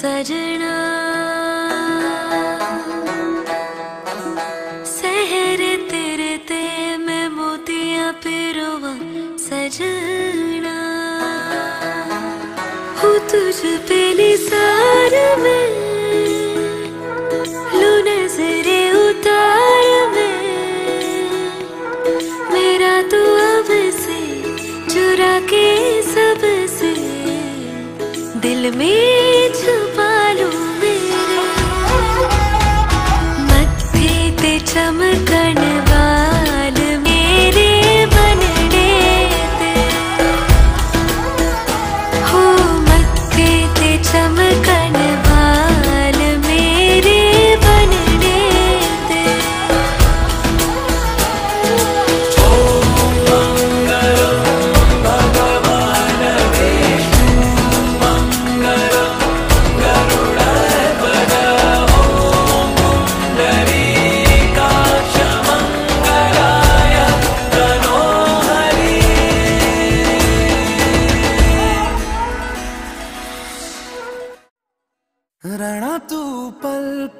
सजना। सहरे तेरे ते मैं मोतियाँ पिरोवा सजना। हूँ तुझ उतार में। मेरा तो अब से चुरा के सबसे दिल में छुपा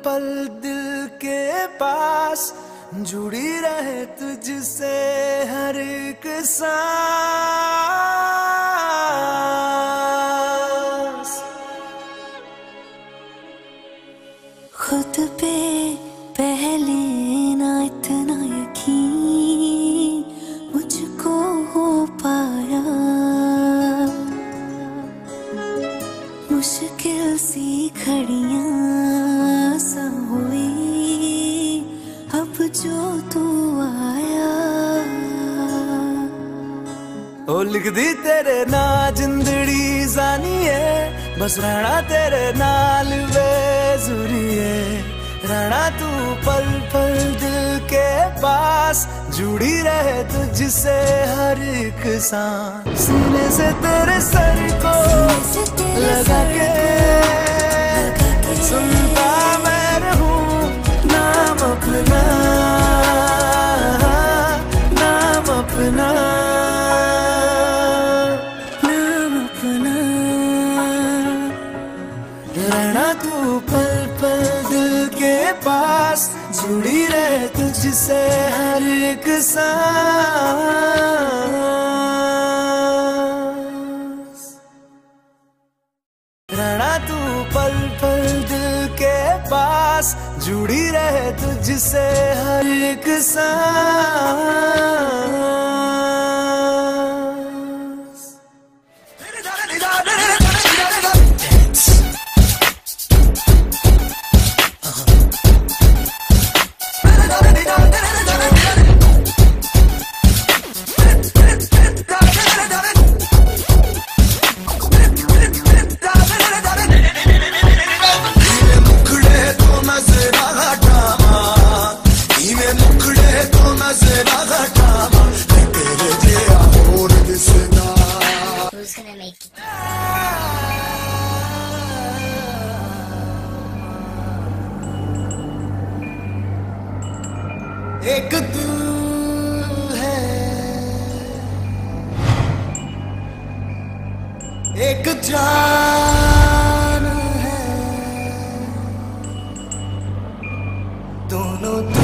पल दिल के पास जुड़ी रहे तुझसे हर एक सांस। खुद पे पहले ना इतना यकीन मुझको हो पाया जो तू आया। ओ लिख दी तेरे ना जिंदड़ी जानी है। बस रहना तेरे नाल बेजुरी है। रहना तू पल पल दिल के पास। जुड़ी रहे तुझसे हर एक सांस। सीने से तेरे सर को तेरे लगा सर के लगा के सुनता पास जुड़ी रहे तुझसे हर एक सांस। रणा तू पल पल दिल के पास, जुड़ी रहे तुझसे हर एक सांस। एक है। एक जान है। दोनों